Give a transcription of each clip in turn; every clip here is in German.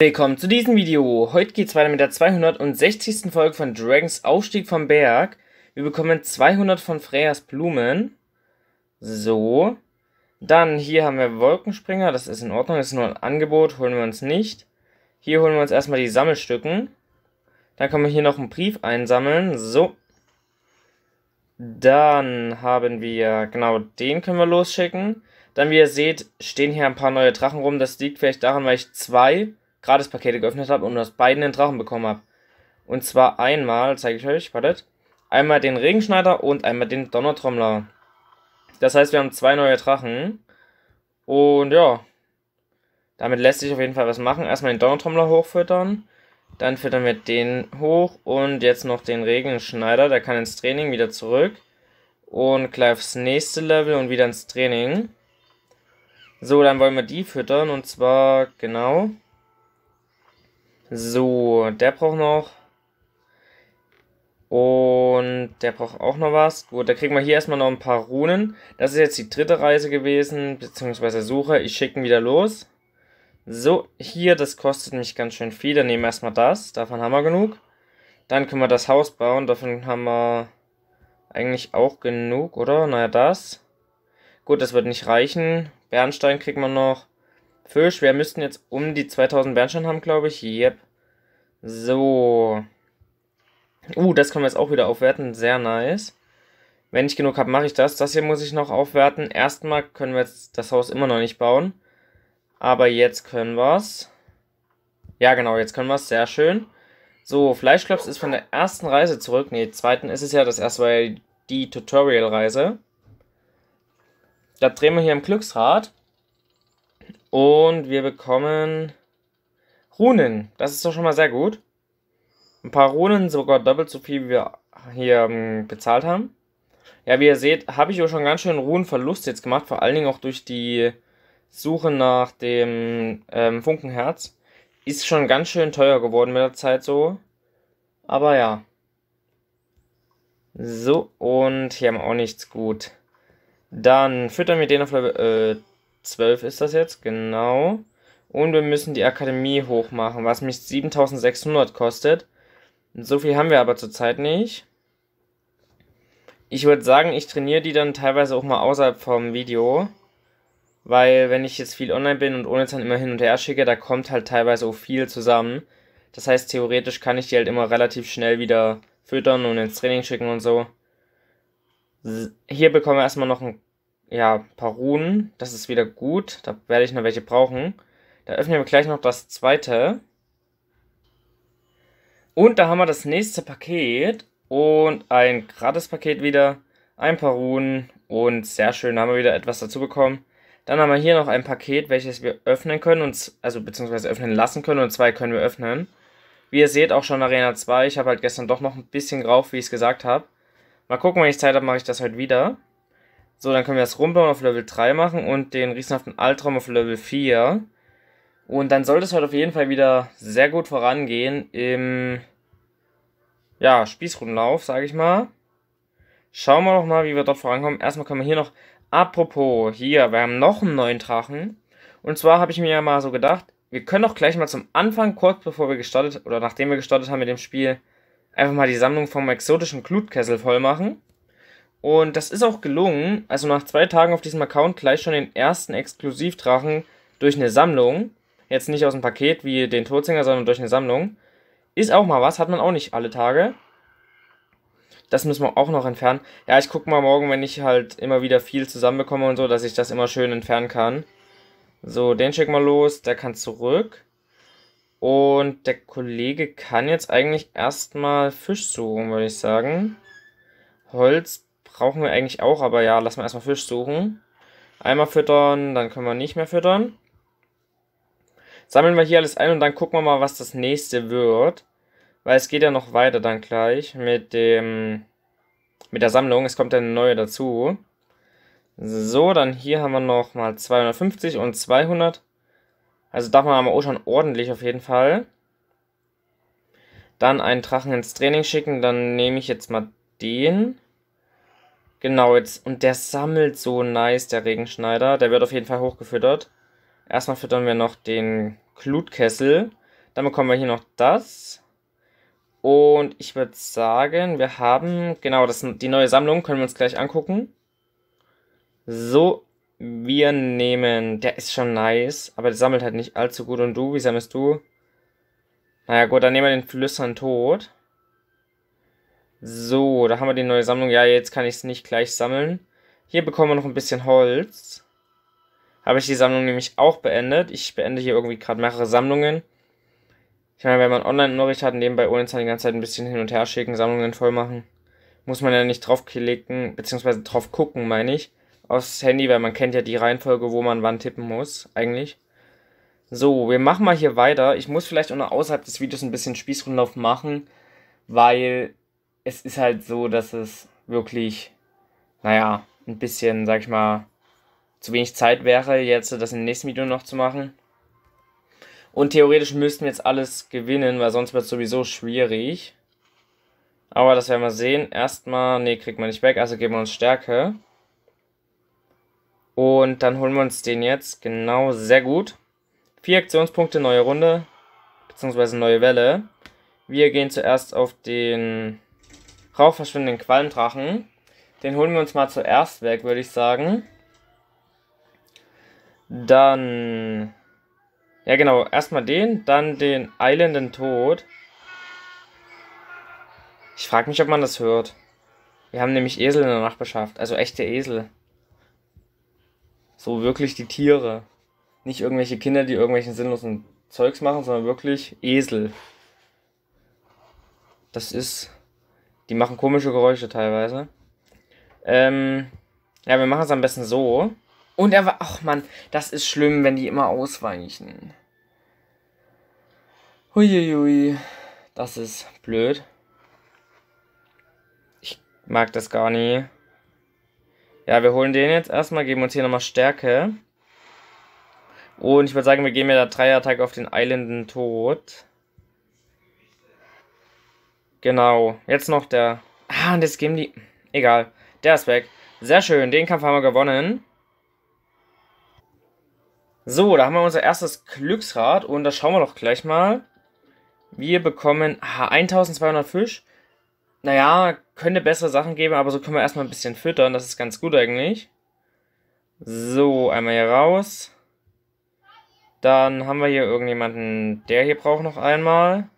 Willkommen zu diesem Video. Heute geht es weiter mit der 260. Folge von Dragons Aufstieg vom Berg. Wir bekommen 200 von Freyas Blumen. So. Dann hier haben wir Wolkenspringer, das ist in Ordnung, das ist nur ein Angebot, holen wir uns nicht. Hier holen wir uns erstmal die Sammelstücken. Dann können wir hier noch einen Brief einsammeln. So. Dann haben wir, genau, den können wir losschicken. Dann, wie ihr seht, stehen hier ein paar neue Drachen rum. Das liegt vielleicht daran, weil ich zwei Gratispakete geöffnet habe und aus beiden den Drachen bekommen habe. Und zwar einmal, zeige ich euch, wartet, einmal den Regenschneider und einmal den Donnertrommler. Das heißt, wir haben zwei neue Drachen. Und ja, damit lässt sich auf jeden Fall was machen. Erstmal den Donnertrommler hochfüttern. Dann füttern wir den hoch und jetzt noch den Regenschneider. Der kann ins Training wieder zurück. Und gleich aufs nächste Level und wieder ins Training. So, dann wollen wir die füttern und zwar genau so, der braucht noch. Und der braucht auch noch was. Gut, da kriegen wir hier erstmal noch ein paar Runen. Das ist jetzt die dritte Reise gewesen, beziehungsweise Suche. Ich schicke ihn wieder los. So, hier, das kostet mich ganz schön viel. Dann nehmen wir erstmal das. Davon haben wir genug. Dann können wir das Haus bauen. Davon haben wir eigentlich auch genug, oder? Naja, das. Gut, das wird nicht reichen. Bernstein kriegen wir noch. Fisch, wir müssten jetzt um die 2000 Bernstein haben, glaube ich. Yep. So. Uh, das können wir jetzt auch wieder aufwerten. Sehr nice. Wenn ich genug habe, mache ich das. Das hier muss ich noch aufwerten. Erstmal können wir jetzt das Haus immer noch nicht bauen. Aber jetzt können wir es. Ja, genau, jetzt können wir es. Sehr schön. So, Fleischklops ist von der ersten Reise zurück. Ne, zweiten ist es ja. Das erste war ja die Tutorial-Reise. Da drehen wir hier im Glücksrad. Und wir bekommen Runen. Das ist doch schon mal sehr gut. Ein paar Runen, sogar doppelt so viel, wie wir hier ähm, bezahlt haben. Ja, wie ihr seht, habe ich auch schon ganz schön Runenverlust jetzt gemacht. Vor allen Dingen auch durch die Suche nach dem ähm, Funkenherz. Ist schon ganz schön teuer geworden mit der Zeit so. Aber ja. So, und hier haben wir auch nichts gut. Dann füttern wir den auf Level äh, 12 ist das jetzt, genau. Und wir müssen die Akademie hochmachen, was mich 7600 kostet. So viel haben wir aber zurzeit nicht. Ich würde sagen, ich trainiere die dann teilweise auch mal außerhalb vom Video. Weil wenn ich jetzt viel online bin und ohne dann immer hin und her schicke, da kommt halt teilweise auch viel zusammen. Das heißt, theoretisch kann ich die halt immer relativ schnell wieder füttern und ins Training schicken und so. Hier bekommen wir erstmal noch ein ja, paar Runen. Das ist wieder gut. Da werde ich noch welche brauchen. Da öffnen wir gleich noch das zweite. Und da haben wir das nächste Paket. Und ein Gratis-Paket wieder. Ein paar Runen. Und sehr schön, da haben wir wieder etwas dazu bekommen. Dann haben wir hier noch ein Paket, welches wir öffnen können. Und, also beziehungsweise öffnen lassen können. Und zwei können wir öffnen. Wie ihr seht, auch schon Arena 2. Ich habe halt gestern doch noch ein bisschen drauf, wie ich es gesagt habe. Mal gucken, wenn ich Zeit habe, mache ich das heute wieder. So, dann können wir das Rumbauen auf Level 3 machen und den riesenhaften Altraum auf Level 4. Und dann sollte es heute auf jeden Fall wieder sehr gut vorangehen im ja, Spießrundenlauf, sage ich mal. Schauen wir doch mal, wie wir dort vorankommen. Erstmal können wir hier noch, apropos, hier, wir haben noch einen neuen Drachen. Und zwar habe ich mir ja mal so gedacht, wir können doch gleich mal zum Anfang, kurz bevor wir gestartet, oder nachdem wir gestartet haben mit dem Spiel, einfach mal die Sammlung vom exotischen Glutkessel voll machen. Und das ist auch gelungen. Also nach zwei Tagen auf diesem Account gleich schon den ersten Exklusivdrachen durch eine Sammlung. Jetzt nicht aus dem Paket wie den Todsinger, sondern durch eine Sammlung. Ist auch mal was, hat man auch nicht alle Tage. Das müssen wir auch noch entfernen. Ja, ich gucke mal morgen, wenn ich halt immer wieder viel zusammenbekomme und so, dass ich das immer schön entfernen kann. So, den schicken wir los, der kann zurück. Und der Kollege kann jetzt eigentlich erstmal Fisch suchen, würde ich sagen. Holz brauchen wir eigentlich auch, aber ja, lassen wir erstmal Fisch suchen. Einmal füttern, dann können wir nicht mehr füttern. Sammeln wir hier alles ein und dann gucken wir mal, was das nächste wird. Weil es geht ja noch weiter dann gleich mit dem mit der Sammlung. Es kommt eine neue dazu. So, dann hier haben wir noch mal 250 und 200. Also davon haben wir auch schon ordentlich auf jeden Fall. Dann einen Drachen ins Training schicken. Dann nehme ich jetzt mal den. Genau, jetzt, und der sammelt so nice, der Regenschneider. Der wird auf jeden Fall hochgefüttert. Erstmal füttern wir noch den Glutkessel. Dann bekommen wir hier noch das. Und ich würde sagen, wir haben, genau, das die neue Sammlung, können wir uns gleich angucken. So, wir nehmen, der ist schon nice, aber der sammelt halt nicht allzu gut. Und du, wie sammelst du? Naja, gut, dann nehmen wir den Flüstern tot. So, da haben wir die neue Sammlung. Ja, jetzt kann ich es nicht gleich sammeln. Hier bekommen wir noch ein bisschen Holz. Habe ich die Sammlung nämlich auch beendet. Ich beende hier irgendwie gerade mehrere Sammlungen. Ich meine, wenn man Online-Unterricht hat, nebenbei ohne die ganze Zeit ein bisschen hin und her schicken, Sammlungen voll machen, muss man ja nicht draufklicken, beziehungsweise drauf gucken, meine ich, aufs Handy, weil man kennt ja die Reihenfolge, wo man wann tippen muss, eigentlich. So, wir machen mal hier weiter. Ich muss vielleicht auch noch außerhalb des Videos ein bisschen Spießrundlauf machen, weil es ist halt so, dass es wirklich, naja, ein bisschen, sag ich mal, zu wenig Zeit wäre, jetzt das im nächsten Video noch zu machen. Und theoretisch müssten wir jetzt alles gewinnen, weil sonst wird es sowieso schwierig. Aber das werden wir sehen. Erstmal, nee, kriegt man nicht weg, also geben wir uns Stärke. Und dann holen wir uns den jetzt. Genau, sehr gut. Vier Aktionspunkte, neue Runde. Beziehungsweise neue Welle. Wir gehen zuerst auf den rauchverschwindenden Qualmdrachen. Den holen wir uns mal zuerst weg, würde ich sagen. Dann. Ja, genau. Erstmal den, dann den eilenden Tod. Ich frage mich, ob man das hört. Wir haben nämlich Esel in der Nachbarschaft. Also echte Esel. So wirklich die Tiere. Nicht irgendwelche Kinder, die irgendwelchen sinnlosen Zeugs machen, sondern wirklich Esel. Das ist. Die machen komische Geräusche teilweise. Ähm, ja, wir machen es am besten so. Und er war. Ach man, das ist schlimm, wenn die immer ausweichen. Huiuiui. Das ist blöd. Ich mag das gar nie. Ja, wir holen den jetzt erstmal, geben uns hier nochmal Stärke. Und ich würde sagen, wir gehen mit der Dreier-Attack auf den Eilenden Tod. Genau. Jetzt noch der. Ah, und jetzt geben die. Egal. Der ist weg. Sehr schön. Den Kampf haben wir gewonnen. So, da haben wir unser erstes Glücksrad. Und da schauen wir doch gleich mal. Wir bekommen ah, 1200 Fisch. Naja, könnte bessere Sachen geben, aber so können wir erstmal ein bisschen füttern. Das ist ganz gut eigentlich. So, einmal hier raus. Dann haben wir hier irgendjemanden, der hier braucht noch einmal.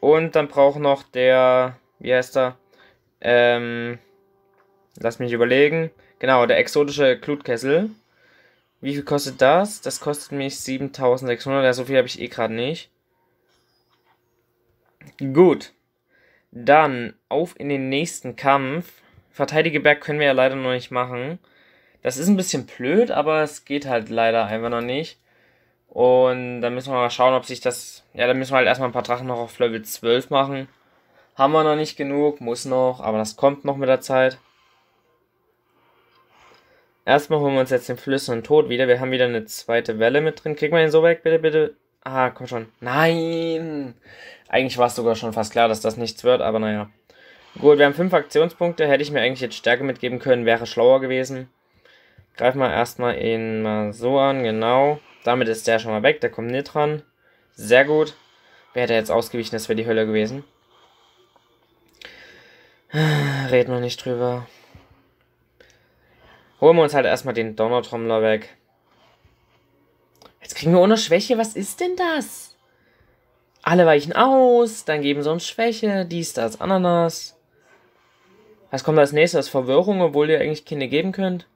Und dann braucht noch der, wie heißt er? Ähm, lass mich überlegen. Genau, der exotische Glutkessel. Wie viel kostet das? Das kostet mich 7600. Ja, so viel habe ich eh gerade nicht. Gut. Dann auf in den nächsten Kampf. Verteidigeberg können wir ja leider noch nicht machen. Das ist ein bisschen blöd, aber es geht halt leider einfach noch nicht. Und dann müssen wir mal schauen, ob sich das. Ja, dann müssen wir halt erstmal ein paar Drachen noch auf Level 12 machen. Haben wir noch nicht genug, muss noch, aber das kommt noch mit der Zeit. Erstmal holen wir uns jetzt den flüsternden Tod wieder. Wir haben wieder eine zweite Welle mit drin. Kriegen wir den so weg, bitte, bitte. Ah, komm schon. Nein! Eigentlich war es sogar schon fast klar, dass das nichts wird, aber naja. Gut, wir haben fünf Aktionspunkte. Hätte ich mir eigentlich jetzt Stärke mitgeben können, wäre schlauer gewesen. Greifen wir erstmal ihn mal so an, genau. Damit ist der schon mal weg, der kommt nicht dran. Sehr gut. Wer hätte jetzt ausgewichen, das wäre die Hölle gewesen. Reden wir nicht drüber. Holen wir uns halt erstmal den Donnertrommler weg. Jetzt kriegen wir ohne Schwäche. Was ist denn das? Alle weichen aus, dann geben sie uns Schwäche, dies, das, Ananas. Was kommt als nächstes? Verwirrung, obwohl ihr eigentlich keine geben könnt?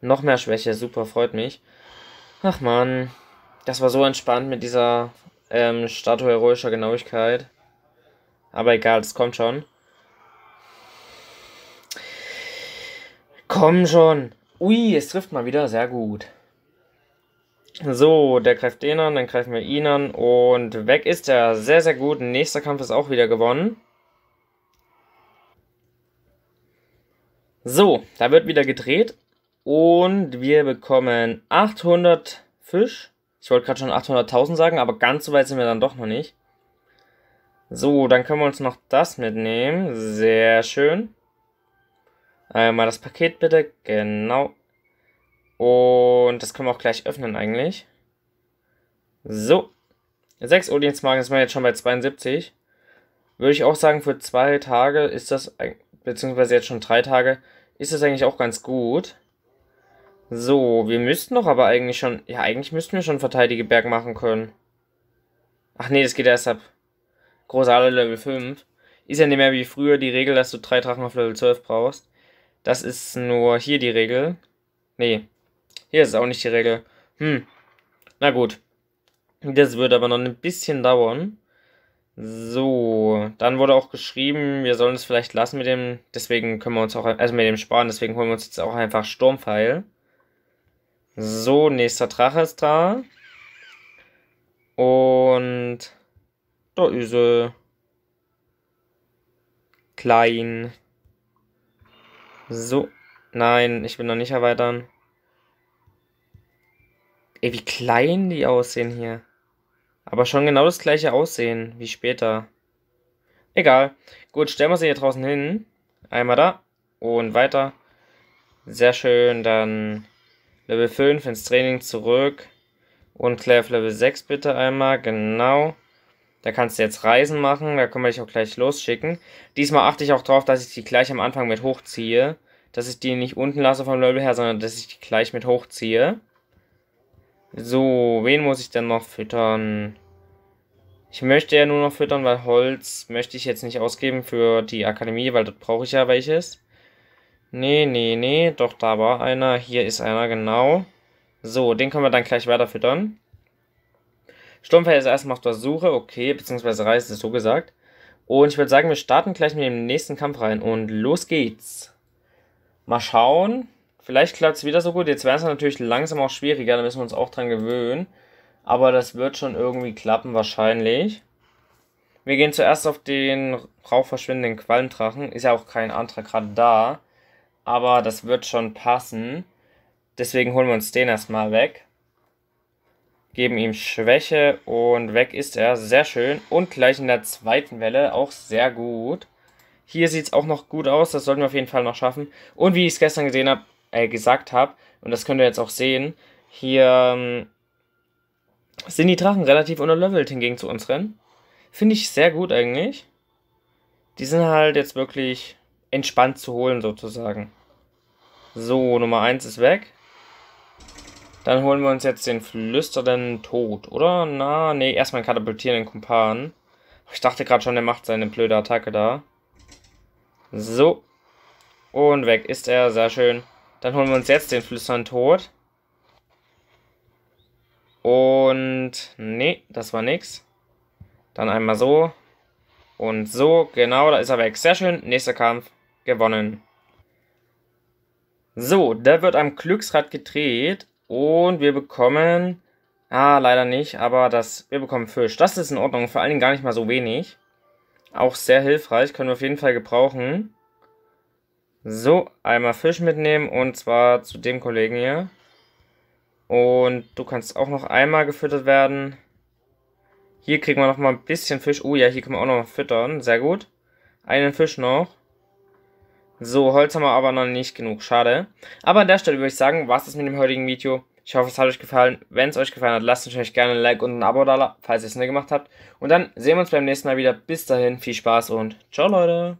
Noch mehr Schwäche, super, freut mich. Ach man, das war so entspannt mit dieser ähm, Statue heroischer Genauigkeit. Aber egal, es kommt schon. Komm schon. Ui, es trifft mal wieder sehr gut. So, der greift den an, dann greifen wir ihn an und weg ist er. Sehr, sehr gut. Nächster Kampf ist auch wieder gewonnen. So, da wird wieder gedreht und wir bekommen 800 Fisch. Ich wollte gerade schon 800.000 sagen, aber ganz so weit sind wir dann doch noch nicht. So, dann können wir uns noch das mitnehmen. Sehr schön. Einmal das Paket bitte. Genau. Und das können wir auch gleich öffnen eigentlich. So. 6 Audienzmarken ist man jetzt schon bei 72. Würde ich auch sagen, für zwei Tage ist das, beziehungsweise jetzt schon drei Tage, ist das eigentlich auch ganz gut. So, wir müssten doch aber eigentlich schon, ja, eigentlich müssten wir schon Verteidigeberg machen können. Ach nee, das geht erst ab große Level 5. Ist ja nicht mehr wie früher die Regel, dass du drei Drachen auf Level 12 brauchst. Das ist nur hier die Regel. Nee, hier ist auch nicht die Regel. Hm, na gut. Das wird aber noch ein bisschen dauern. So, dann wurde auch geschrieben, wir sollen es vielleicht lassen mit dem, deswegen können wir uns auch, also mit dem sparen, deswegen holen wir uns jetzt auch einfach Sturmpfeil. So, nächster Drache ist da. Und da ist er. Klein. So, nein, ich will noch nicht erweitern. Ey, wie klein die aussehen hier. Aber schon genau das gleiche Aussehen wie später. Egal. Gut, stellen wir sie hier draußen hin. Einmal da. Und weiter. Sehr schön. Dann Level 5 ins Training zurück. Und Claire auf Level 6 bitte einmal. Genau. Da kannst du jetzt Reisen machen. Da können wir dich auch gleich losschicken. Diesmal achte ich auch darauf, dass ich die gleich am Anfang mit hochziehe. Dass ich die nicht unten lasse vom Level her, sondern dass ich die gleich mit hochziehe. So, wen muss ich denn noch füttern? Ich möchte ja nur noch füttern, weil Holz möchte ich jetzt nicht ausgeben für die Akademie, weil dort brauche ich ja welches. Nee, nee, nee, doch, da war einer. Hier ist einer, genau. So, den können wir dann gleich weiter füttern. Sturmfell ist erstmal auf der Suche, okay, beziehungsweise Reise ist so gesagt. Und ich würde sagen, wir starten gleich mit dem nächsten Kampf rein und los geht's. Mal schauen, Vielleicht klappt es wieder so gut. Jetzt wäre es natürlich langsam auch schwieriger, da müssen wir uns auch dran gewöhnen. Aber das wird schon irgendwie klappen, wahrscheinlich. Wir gehen zuerst auf den rauchverschwindenden Quallendrachen. Ist ja auch kein anderer gerade da. Aber das wird schon passen. Deswegen holen wir uns den erstmal weg. Geben ihm Schwäche und weg ist er. Sehr schön. Und gleich in der zweiten Welle auch sehr gut. Hier sieht es auch noch gut aus. Das sollten wir auf jeden Fall noch schaffen. Und wie ich es gestern gesehen habe, äh, gesagt habe, und das könnt ihr jetzt auch sehen, hier ähm, sind die Drachen relativ unterlevelt hingegen zu unseren. Finde ich sehr gut eigentlich. Die sind halt jetzt wirklich entspannt zu holen sozusagen. So, Nummer 1 ist weg. Dann holen wir uns jetzt den flüsternden Tod, oder? Na, nee, erstmal katapultieren den Kumpan. Ich dachte gerade schon, der macht seine blöde Attacke da. So. Und weg ist er, sehr schön. Dann holen wir uns jetzt den Flüstern tot. Und nee, das war nix. Dann einmal so. Und so, genau, da ist er weg. Sehr schön. Nächster Kampf. Gewonnen. So, da wird am Glücksrad gedreht. Und wir bekommen... Ah, leider nicht, aber das, wir bekommen Fisch. Das ist in Ordnung, vor allen Dingen gar nicht mal so wenig. Auch sehr hilfreich, können wir auf jeden Fall gebrauchen. So, einmal Fisch mitnehmen und zwar zu dem Kollegen hier. Und du kannst auch noch einmal gefüttert werden. Hier kriegen wir noch mal ein bisschen Fisch. Oh ja, hier können wir auch noch füttern. Sehr gut. Einen Fisch noch. So, Holz haben wir aber noch nicht genug. Schade. Aber an der Stelle würde ich sagen, war es mit dem heutigen Video. Ich hoffe, es hat euch gefallen. Wenn es euch gefallen hat, lasst natürlich gerne ein Like und ein Abo da, falls ihr es nicht gemacht habt. Und dann sehen wir uns beim nächsten Mal wieder. Bis dahin, viel Spaß und ciao, Leute.